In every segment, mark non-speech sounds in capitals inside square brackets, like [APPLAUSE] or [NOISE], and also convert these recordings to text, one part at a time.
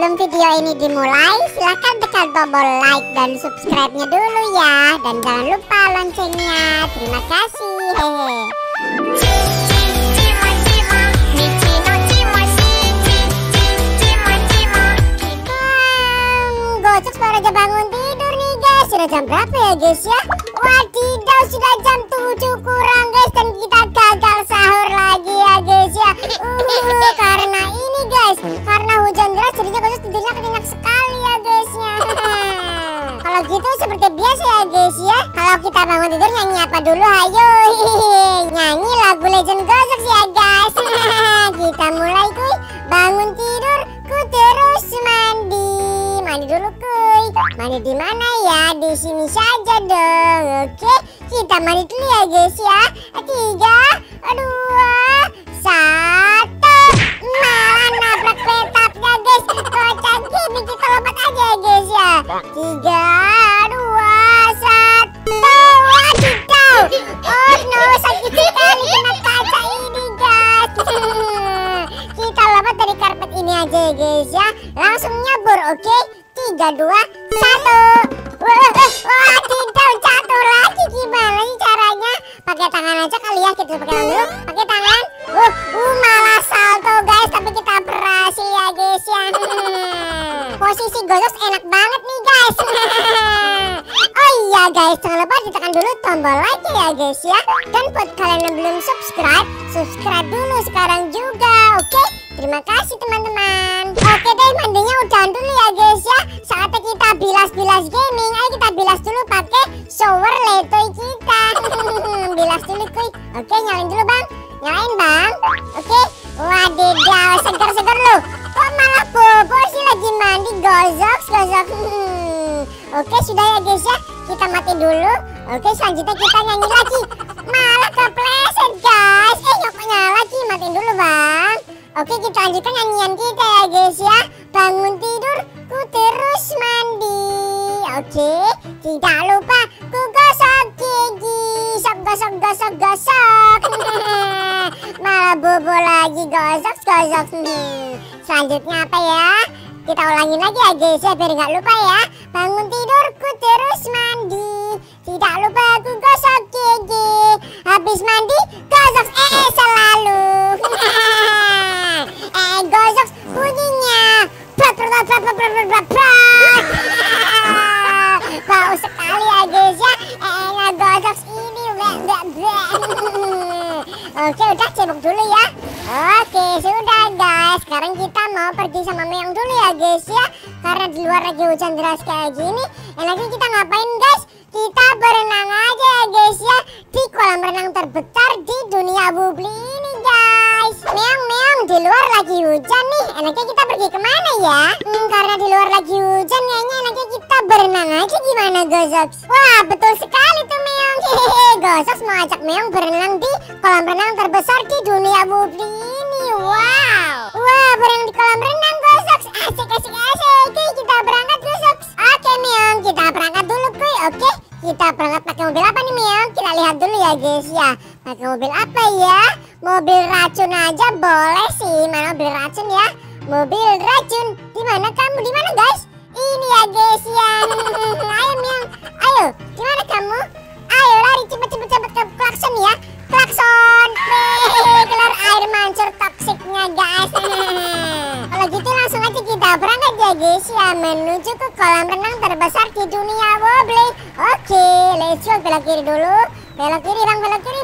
sebelum video ini dimulai, silahkan tekan tombol like dan subscribe-nya dulu ya. Dan jangan lupa loncengnya. Terima kasih. Hehe. Bangun tidur nih guys. Sudah jam berapa ya guys ya? Wadidaw, sudah jam 7 kurang guys. Dan kita gagal sahur lagi ya guys ya. Uh, karena ini guys. Karena hujan deras jadinya gocek tidurnya kenyak sekali ya guys ya. [LAUGHS] Kalau gitu seperti biasa ya guys ya. Kalau kita bangun tidur nyanyi apa dulu? Ayo. Nyanyi lagu Legend Gosok ya guys. [LAUGHS] kita mulai kuy. Bangun tidur, ku terus mandi. Mandi dulu kuy. Mandi di mana ya? Di sini saja dong. Oke, kita mandi dulu ya guys ya. Tiga, dua, Tiga, dua, satu. Wadidaw. Oh no, sakit sekali kena kaca ini guys. [LAUGHS] kita lompat dari karpet ini aja ya guys ya. Langsung nyabur, oke? Tiga, dua, satu. Wah, wadidaw, jatuh lagi gimana sih caranya? Pakai tangan aja kali ya, kita pakai tangan dulu. Guys ya. Dan buat kalian yang belum subscribe, subscribe dulu sekarang juga, oke? Terima kasih teman-teman. Oke deh, mandinya udah dulu ya guys ya. Saatnya kita bilas-bilas gaming. Ayo kita bilas dulu pakai shower letoy kita. [LAUGHS] bilas dulu kuy. Oke, nyalain dulu bang. Nyalain bang. Oke. Wadidaw, segar-segar lu. Kok malah bobo sih lagi mandi gozok, gozok. [LAUGHS] Oke, sudah ya guys ya. Kita mati dulu. Oke, selanjutnya kita nyanyi lagi. Malah kepleset guys. Eh, kok nyala lagi? Matiin dulu bang. Oke, kita lanjutkan nyanyian kita ya guys ya. Bangun tidur, ku terus mandi. Oke, tidak lupa ku gosok gigi. Sok gosok gosok gosok. [LAUGHS] Malah bobo lagi gosok gosok. Hmm. Selanjutnya apa ya? Kita ulangin lagi ya guys ya biar nggak lupa ya. Hujan nih. Enaknya kita pergi ke mana ya? Hmm, karena di luar lagi hujan kayaknya enaknya kita berenang aja gimana Gozok? Wah betul sekali tuh Meong. Hehehe Gozok mau ajak Meong berenang di kolam renang terbesar di dunia bubli ini. Wow. Wah berenang di kolam renang Gozok. Asik asik asik. Oke kita berangkat Gozok. Oke Meong kita berangkat dulu kuy. Oke kita berangkat pakai mobil apa nih Meong? Kita lihat dulu ya guys ya. Pakai mobil apa ya? Mobil racun aja boleh sih. Mana mobil racun ya? Mobil racun. Di mana kamu? Di mana guys? Ini ya guys ya. Ayo Meong. Ayo. Di mana kamu? Ayo lari cepet cepet ke klakson ya. Klakson. Wih, keluar air mancur toksiknya guys. [LAUGHS] Kalau gitu langsung aja kita berangkat ya guys ya menuju ke kolam renang terbesar di dunia Wobbly. Oke, let's go belok kiri dulu. Belok kiri bang, belok kiri.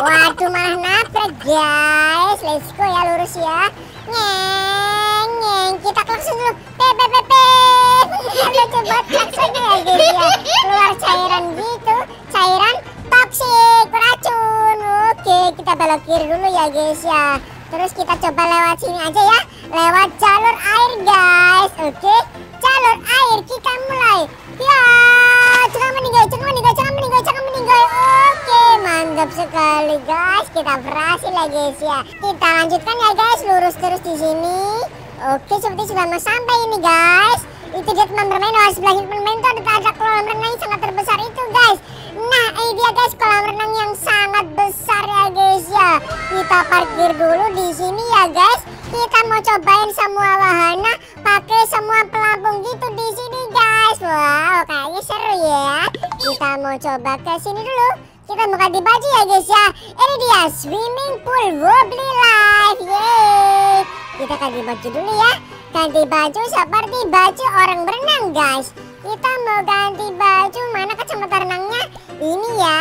Waduh malah nabrak guys. Let's go ya lurus ya. Nyeng, nyeng. Kita klakson dulu. Pepe pepe. Ada [LAUGHS] coba klaksonnya ya guys ya. Keluar cairan gitu. Cairan toksik, racun. Oke, kita belok kiri dulu ya guys ya. Terus kita coba lewat sini aja ya. Lewat jalur air guys. Oke, jalur air kita mulai. Ya, jangan meninggal, jangan meninggal, jangan meninggal, jangan meninggal. Oke, mantap sekali guys. Kita berhasil ya guys ya. Kita lanjutkan ya guys, lurus terus di sini. Oke, seperti sudah mau sampai ini guys. Itu dia teman bermain. Wah, sebelah kiri bermain itu ada, ada kolam renang yang sangat terbesar itu guys. Nah, ini dia guys kolam renang yang sangat besar ya guys ya. Kita parkir dulu di sini ya guys. kita mau cobain semua wahana pakai semua pelampung gitu di sini guys. Wow, kayaknya seru ya. Kita mau coba ke sini dulu. Kita ganti baju ya guys ya. Ini dia swimming pool wobbly life. Yeay. Kita ganti baju dulu ya. Ganti baju seperti baju orang berenang guys. Kita mau ganti baju mana kacamata renangnya? Ini ya.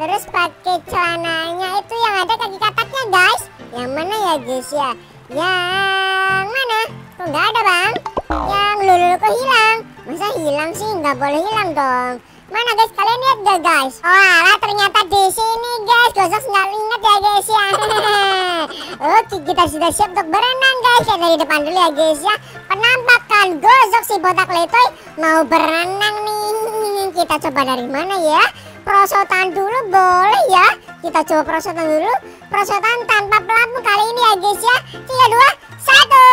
Terus pakai celananya itu yang ada kaki kataknya guys. Yang mana ya guys ya? Yang mana? Kok nggak ada bang? Yang lulu kok hilang? Masa hilang sih? Nggak boleh hilang dong. Mana guys? Kalian lihat gak guys? Alah ternyata di sini guys. Gosok nggak inget ya guys ya. [LAUGHS] Oke kita sudah siap untuk berenang guys. Ya dari depan dulu ya guys ya. Penampakan gosok si botak letoy mau berenang nih. [LAUGHS] Kita coba dari mana ya? Prosotan dulu boleh ya. Kita coba prosotan dulu. Prosotan tanpa pelampung kali ini ya guys ya. Tiga dua satu.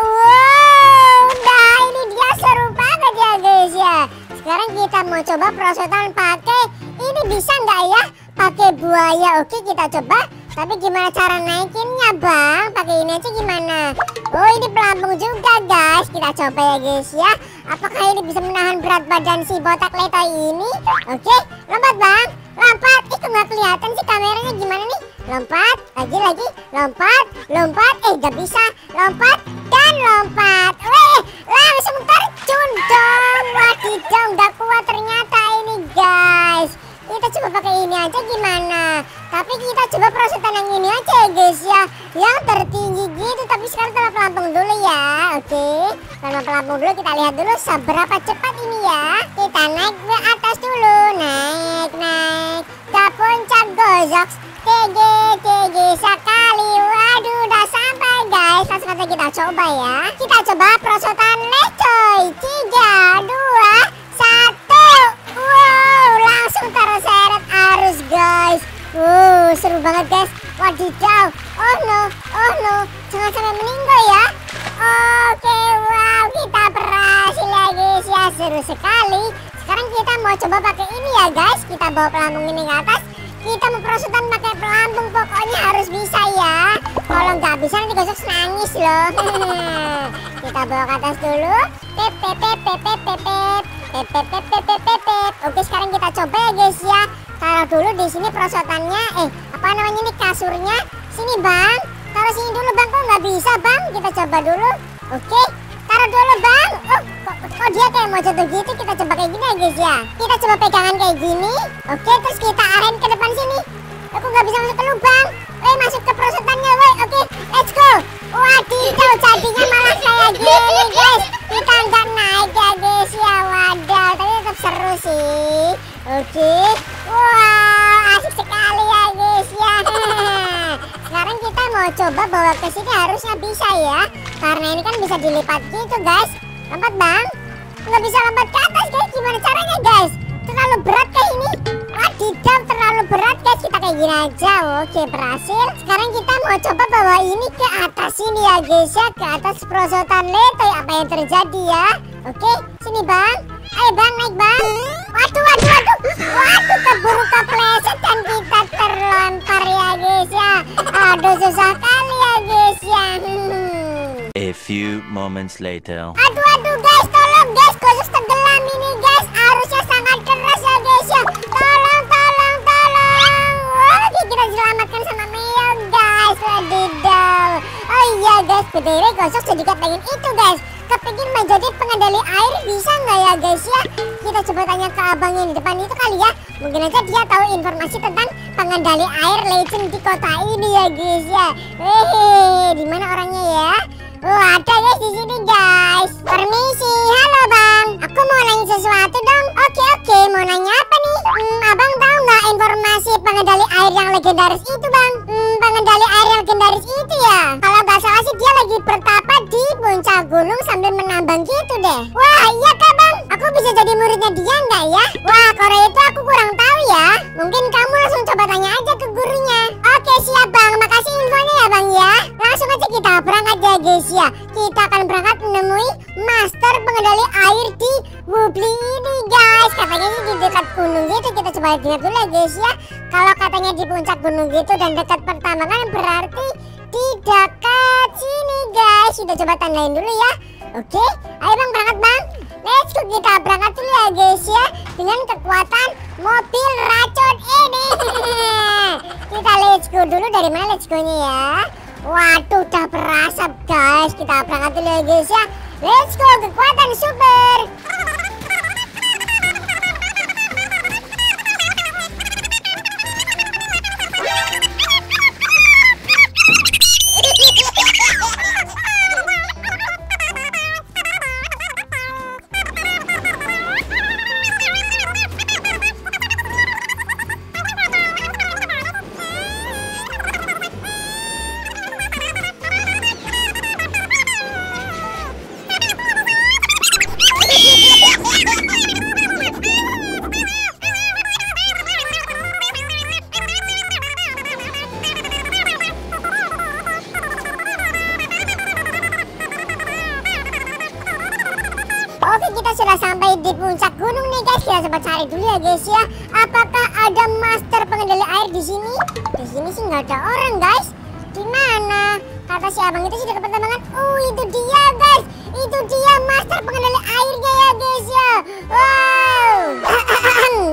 Wow, nah ini dia seru banget ya guys ya. Sekarang kita mau coba prosotan pakai ini bisa nggak ya? Pakai buaya. Oke kita coba. Tapi gimana cara naikinnya bang? Pakai ini aja gimana? Oh ini pelampung juga guys. Kita coba ya guys ya. Apakah ini bisa menahan berat badan si botak letoy ini? Oke lompat bang. Lompat. Kok nggak kelihatan sih kameranya gimana nih? Lompat. Lagi lagi. Lompat. Lompat. Eh gak bisa. Lompat. Dan lompat. Weh langsung terjun dong. Wadidaw nggak kuat ternyata ini guys. Kita coba pakai ini aja gimana? Tapi kita coba prosesan yang ini aja ya guys ya Yang tertinggi gitu Tapi sekarang tanpa pelampung dulu ya Oke Tanpa pelampung dulu kita lihat dulu Seberapa cepat ini ya Kita naik ke atas dulu Naik naik Ke puncak gozok TG TG sekali Waduh udah sampai guys Langsung aja kita coba ya Kita coba prosotan lecoy Tiga Dua Satu Wow langsung terseret arus guys Wow, seru banget guys. Wadidaw. Oh no, oh no. Jangan sampai meninggal ya. Oke, wow, kita berhasil ya guys ya. Seru sekali. Sekarang kita mau coba pakai ini ya guys. Kita bawa pelampung ini ke atas. Kita mau prosotan pakai pelampung. Pokoknya harus bisa ya. Kalau nggak bisa nanti gosok nangis loh. [LAUGHS] kita bawa ke atas dulu. Pep. Oke, sekarang kita coba ya guys ya. Taruh dulu di sini perosotannya. Eh, apa namanya ini kasurnya? Sini bang. Taruh sini dulu bang. Kok nggak bisa bang? Kita coba dulu. Oke. Taruh dulu bang. Oh, dia kayak mau jatuh gitu? Kita coba kayak gini ya guys ya. Kita coba pegangan kayak gini. Oke, terus kita arahin ke depan sini. Aku nggak bisa masuk ke lubang. Weh, masuk ke perosotannya, weh. Oke, let's go. Wadidaw, jadinya malah kayak gini guys. Kita nggak naik ya guys ya. Waduh, tapi tetap seru sih. Oke. Wah, asik sekali ya guys ya. [LAUGHS] Sekarang kita mau coba bawa ke sini harusnya bisa ya. Karena ini kan bisa dilipat gitu guys. Lompat bang. Nggak bisa lompat ke atas guys. Gimana caranya guys? Terlalu berat kayak ini. Wadidaw, terlalu berat guys. Kita kayak gini aja. Oke, berhasil. Sekarang kita mau coba bawa ini ke atas sini ya guys ya. Ke atas perosotan letoy. Apa yang terjadi ya? Oke, sini bang. Ayo bang, naik bang. Waduh, waduh, waduh. Waduh, keburu kepleset dan kita terlempar ya guys ya. Aduh, susah kali ya guys ya. Hmm. [LAUGHS] A few moments later. Aduh, aduh guys, tolong guys. Khusus tenggelam ini guys. Arusnya sangat keras ya guys ya. Tolong, tolong, tolong. Oke, kita diselamatkan sama Meo guys. Wadidaw. Oh iya guys, berdiri gosok sedikit pengen itu guys. Kepingin menjadi pengendali air bisa nggak ya guys ya? Kita coba tanya ke abang yang di depan itu kali ya. Mungkin aja dia tahu informasi tentang pengendali air legend di kota ini ya guys ya. Hehehe, di mana orangnya ya? Oh ada guys di sini guys. Permisi, halo bang. Aku mau nanya sesuatu dong. Oke oke, mau nanya apa nih? Hmm, abang tahu nggak informasi pengendali air yang legendaris itu bang? Hmm, pengendali air yang legendaris itu ya? Kalau nggak salah sih dia lagi bertapa di puncak gunung sambil menambang gitu deh. Wah iya kak bang. Aku bisa jadi muridnya dia nggak ya? Wah kalau itu aku kurang tahu ya. Mungkin kamu langsung coba tanya aja ke gurunya. Oke siap bang. Makasih lihat dulu ya guys ya. Kalau katanya di puncak gunung gitu dan dekat pertambangan berarti di dekat sini guys. Kita coba tandain dulu ya. Oke, ayo bang berangkat bang. Let's go kita berangkat dulu ya guys ya dengan kekuatan mobil racun ini. [LAUGHS] kita let's go dulu dari mana let's go-nya ya? Waduh, udah berasap guys. Kita berangkat dulu ya guys ya. Let's go kekuatan super. Kita sudah sampai di puncak gunung nih guys. Kita coba cari dulu ya guys ya. Apakah ada master pengendali air di sini? Di sini sih nggak ada orang guys. Di mana? Kata si abang itu sudah kepertambangan Oh itu dia guys. Itu dia master pengendali airnya ya guys ya. Wow.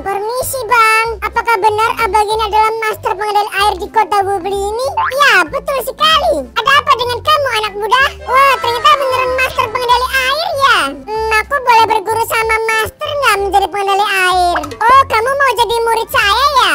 Permisi bang. Apakah benar abang ini adalah master pengendali air di kota Bubli ini? Ya betul sekali. Ada apa dengan kamu anak muda? Wah ternyata beneran aku boleh berguru sama master nggak menjadi pengendali air? Oh, kamu mau jadi murid saya ya?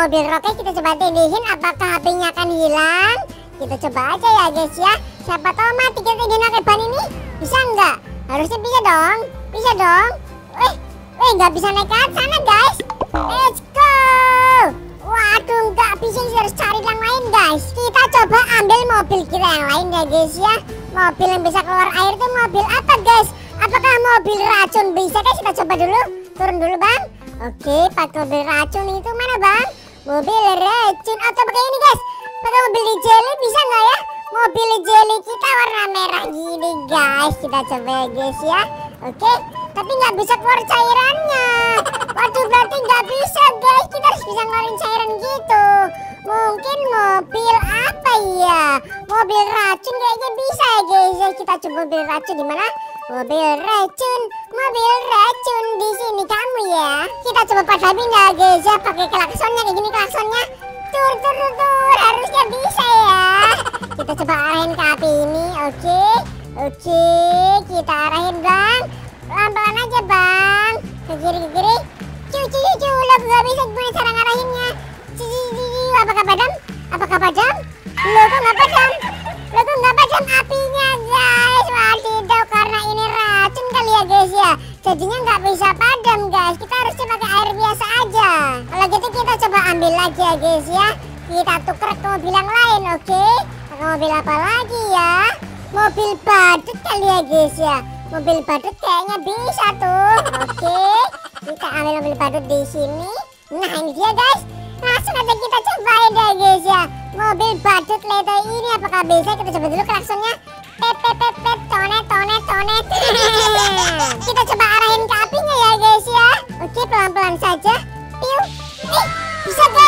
Mobil roket kita coba tindihin apakah HP-nya akan hilang. Kita coba aja ya guys ya. Siapa tahu mati kita tindihin pakai ban ini. Bisa nggak? Harusnya bisa dong. Bisa dong. Eh, eh nggak bisa naik ke sana guys. Let's go. Waduh, nggak bisa harus cari yang lain guys. Kita coba ambil mobil kita yang lain ya guys ya. Mobil yang bisa keluar air itu mobil apa guys? Apakah mobil racun bisa guys? Kita coba dulu. Turun dulu bang. Oke, pakai mobil racun itu mana bang? Mobil racun atau pakai ini guys? Pakai mobil di jelly bisa nggak ya? Mobil jelly kita warna merah gini guys. Kita coba ya guys ya. Oke, tapi nggak bisa keluar cairannya. Waduh, berarti nggak bisa guys. Kita harus bisa ngeluarin cairan gitu. Mungkin mobil apa ya? Mobil racun kayaknya bisa ya guys. Ya, kita coba mobil racun di mana? Mobil racun, mobil racun di sini kamu ya. Kita coba ya guys ya. Pakai klaksonnya kayak gini klaksonnya. Tur tur tur tur harusnya bisa ya. Kita coba arahin ke api ini, oke? Oke, kita arahin bang. Pelan-pelan aja bang. Ke kiri ke kiri. Cu cu cu cu. Lo gak bisa gimana cara ngarahinnya. Cu cu cu. Apakah padam? Apakah padam? Lo kok nggak padam? Lo kok nggak padam apinya guys? Wah tidak karena ini racun kali ya guys ya. Jadinya nggak bisa padam guys. Kita harusnya pakai air biasa aja. Kalau gitu kita coba ambil lagi ya guys ya. Kita tuker ke mobil yang lain, oke? Pakai mobil apa lagi ya? Mobil badut kali ya guys ya. Mobil badut kayaknya bisa tuh. Oke, kita ambil mobil badut di sini. Nah ini dia guys. Langsung aja kita cobain deh guys ya. Mobil badut leto ini apakah bisa? Kita coba dulu klaksonnya. Pet pet pet pet tonet tonet. kita coba arahin ke ya guys ya. Oke pelan pelan saja. Bisa guys.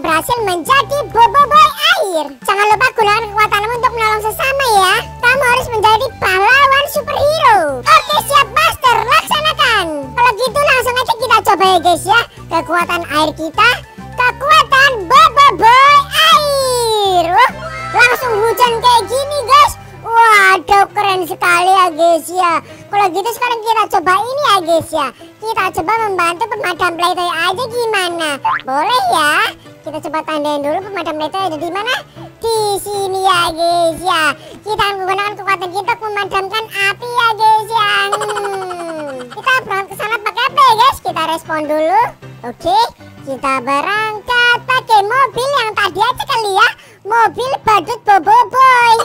berhasil menjadi boboiboy air. Jangan lupa gunakan kekuatanmu untuk menolong sesama ya. Kamu harus menjadi pahlawan superhero. Oke siap Master, laksanakan. Kalau gitu langsung aja kita coba ya guys ya. Kekuatan air kita, kekuatan boboiboy air. Wah, langsung hujan kayak gini guys. Waduh keren sekali ya guys ya Kalau gitu sekarang kita coba ini ya guys ya Kita coba membantu pemadam playtoy aja gimana Boleh ya coba tandain dulu pemadam playtoy ada di mana? Di sini ya guys ya. Kita menggunakan kekuatan kita memadamkan api ya guys ya. Hmm. Kita berangkat ke sana pakai apa ya guys? Kita respon dulu. Oke kita berangkat pakai mobil yang tadi aja kali ya. Mobil badut bobo boy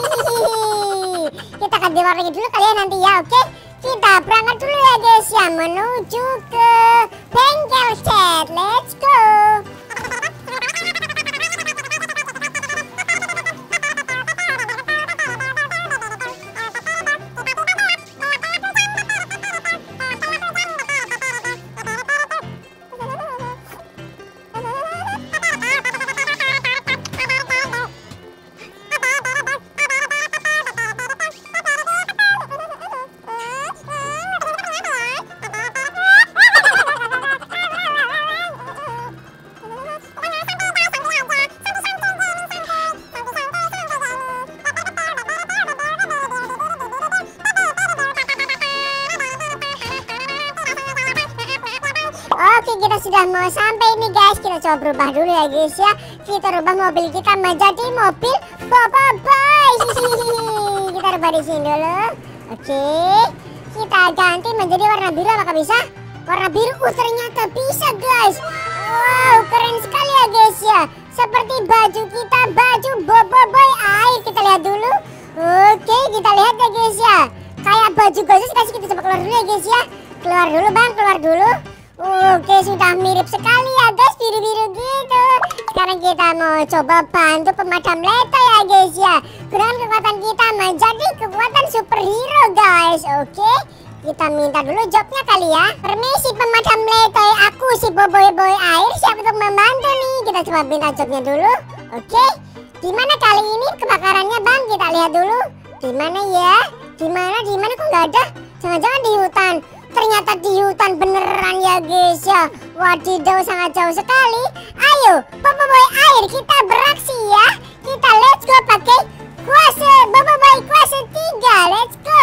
Kita ganti warnanya dulu kalian ya nanti ya oke? Kita berangkat dulu ya guys ya. Menuju ke bengkel chat Let's go coba berubah dulu ya guys ya. Kita rubah mobil kita menjadi mobil Bobo Boy [LAUGHS] Kita rubah di sini dulu. Oke. Kita ganti menjadi warna biru apakah bisa? Warna biru uh, ternyata bisa guys. Wow keren sekali ya guys ya. Seperti baju kita Baju Bobo Boy. Air Kita lihat dulu. Oke kita lihat ya guys ya. Kayak baju guys kasih kita coba keluar dulu ya guys ya. Keluar dulu bang keluar dulu Oke sudah mirip sekali ya guys. Biru-biru gitu. Sekarang kita mau coba bantu pemadam leto ya guys ya. Gunakan kekuatan kita menjadi kekuatan superhero guys. Oke kita minta dulu jobnya kali ya. Permisi pemadam leto Aku si boboy boy air siap untuk membantu nih. Kita coba minta jobnya dulu. Oke Gimana kali ini kebakarannya bang? Kita lihat dulu. Gimana ya? Gimana gimana kok nggak ada? Jangan-jangan di hutan ternyata di hutan beneran ya guys ya. Wadidaw sangat jauh sekali. Ayo Bobo Boy air kita beraksi ya. Kita let's go pakai kuasa. Bobo Boy kuasa 3 Let's go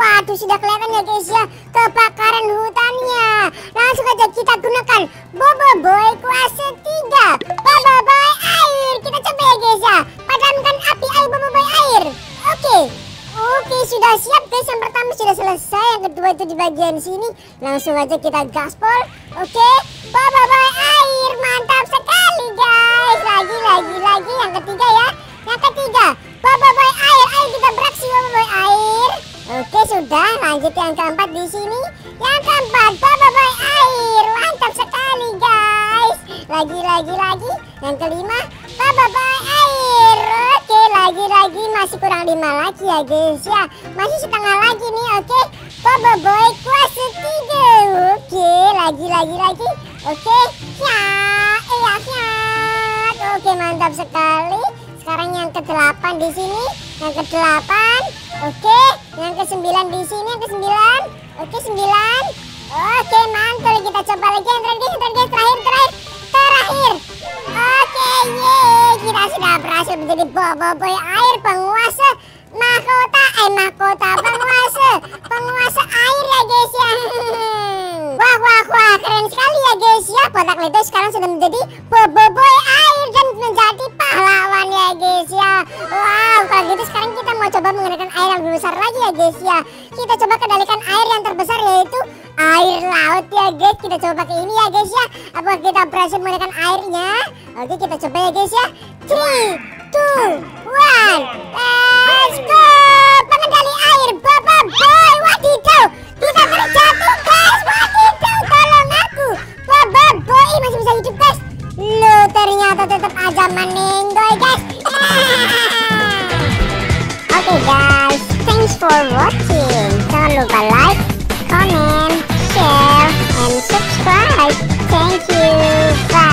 Waduh sudah kelihatan ya guys ya Kebakaran hutannya. Langsung aja kita gunakan Bobo Boy kuasa 3 Bobo Boy air. Kita coba ya guys ya. Padamkan api air Bobo Boy air. Oke. Oke sudah siap guys. Yang pertama sudah selesai Yang kedua itu di bagian sini. Langsung aja kita gaspol. Oke. Bobo Boy air. Mantap sekali guys. Lagi lagi lagi. Yang ketiga ya. Yang ketiga. Bobo Boy air. Ayo kita beraksi Bobo Boy air Oke sudah. Lanjut yang keempat di sini. Yang keempat Bobo Boy air. Mantap sekali guys. Lagi lagi lagi. Yang kelima Bobo Boy air. Oke lagi lagi. Masih kurang lima lagi ya guys ya. Masih setengah lagi nih oke. Bobo Boy kuasa tiga. Oke lagi lagi lagi. Oke ya iya ya Oke mantap sekali. Sekarang yang ke-8 di sini. Yang ke-8. Oke, yang ke-9 di sini, yang ke-9. Oke, 9. Oke, mantul. Kita coba lagi yang terakhir, yang terakhir, terakhir, terakhir. Terakhir. Oke, ye. Kita sudah berhasil menjadi bobo boy air penguasa mahkota eh mahkota penguasa penguasa air ya guys ya [LAUGHS] wah wah wah keren sekali ya guys. Ya kotak itu sekarang sudah menjadi bobo boy air dan menjadi pahlawan ya guys ya. Wow kalau gitu sekarang kita mau coba menggunakan air yang lebih besar lagi ya guys ya. Kita coba kendalikan air yang terbesar yaitu air laut ya guys. Kita coba pakai ini ya guys ya. Apakah kita berhasil menekan airnya. Oke kita coba ya guys ya. 3, 2, 1 Let's go. Pengendali air Baba boy. Wadidaw bisa terjatuh guys. Wah tidak tolong aku Wah boy masih bisa hidup guys. Lu ternyata tetap aja meninggoy guys. [LAUGHS] Oke okay, guys. Thanks for watching. Jangan lupa like, comment, share, and subscribe. Thank you, bye.